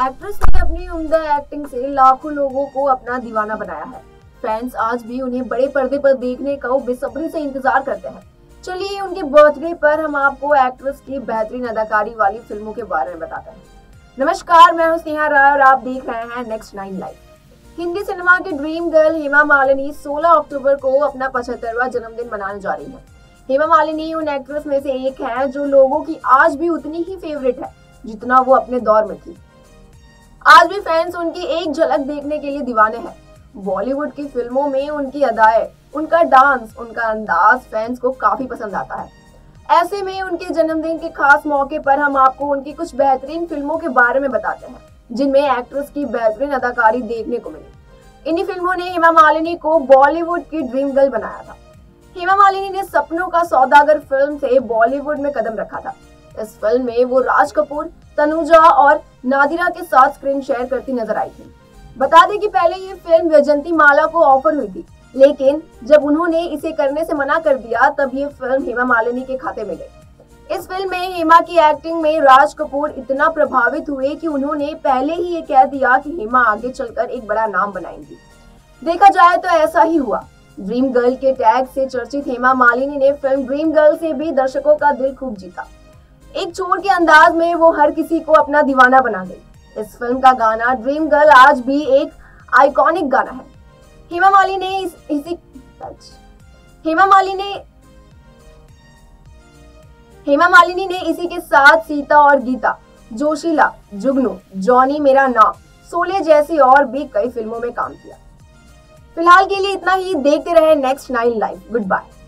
Actress ने अपनी उम्दा एक्टिंग से लाखों लोगों को अपना दीवाना बनाया है। फैंस आज भी उन्हें बड़े पर्दे पर देखने का बेसब्री से इंतज़ार करते हैं। चलिए उनके बर्थडे पर हम आपको एक्ट्रेस की बेहतरीन अदाकारी वाली फ़िल्मों के बारे में बताते हैं। नमस्कार, मैं हूँ स्नेहा राय और आप देख रहे हैं next nine live Hindi cinema की ड्रीम गर्ल हेमा मालिनी 16 अक्टूबर को अपना पचहत्तरवा जन्मदिन मनाने जा रही है। हेमा मालिनी उन एक्ट्रेस में से एक है जो लोगों की आज भी उतनी ही फेवरेट है, जितना वो अपने दौर में थी। आज भी फैंस उनकी एक झलक देखने के लिए दीवाने हैं। बॉलीवुड की फ़िल्मों में उनकी अदाएँ, उनका डांस उनका अंदाज फैंस को काफ़ी पसंद आता है। ऐसे में उनके जन्मदिन के खास मौके पर हम आपको उनकी कुछ बेहतरीन फ़िल्मों के बारे में बताते हैं, जिनमें एक्ट्रेस की बेहतरीन अदाकारी देखने को मिली। इन्हीं फ़िल्मों ने हेमा मालिनी को बॉलीवुड की ड्रीम गर्ल बनाया था। हेमा मालिनी ने सपनों का सौदागर फ़िल्म से बॉलीवुड में कदम रखा था। इस फ़िल्म में वो राज कपूर, तनुजा और नादिरा के साथ स्क्रीन शेयर करती नज़र आई थी। बता दें कि पहले ये फ़िल्म वैजंती माला को ऑफ़र हुई थी, लेकिन जब उन्होंने इसे करने से मना कर दिया, तब ये फ़िल्म हेमा मालिनी के खाते में गई। इस फ़िल्म में हेमा की एक्टिंग में राज कपूर इतना प्रभावित हुए कि उन्होंने पहले ही ये कह दिया कि हेमा आगे चलकर एक बड़ा नाम बनाएँगी। देखा जाए तो ऐसा ही हुआ। ड्रीम गर्ल के टैग से चर्चित हेमा मालिनी ने फ़िल्म ड्रीम गर्ल से भी दर्शकों का दिल खूब जीता। एक चोर के अंदाज में वो हर किसी को अपना दीवाना बना गई इस फ़िल्म का गाना ड्रीम गर्ल आज भी एक आइकॉनिक गाना है। हेमा मालिनी ने इस, इसी हेमा मालिनी ने हेमा मालिनी ने इसी के साथ सीता और गीता जोशीला जुगनू जॉनी मेरा नाम सोले जैसी और भी कई फ़िल्मों में काम किया। फ़िलहाल के लिए इतना ही। देखते रहे next nine live good bye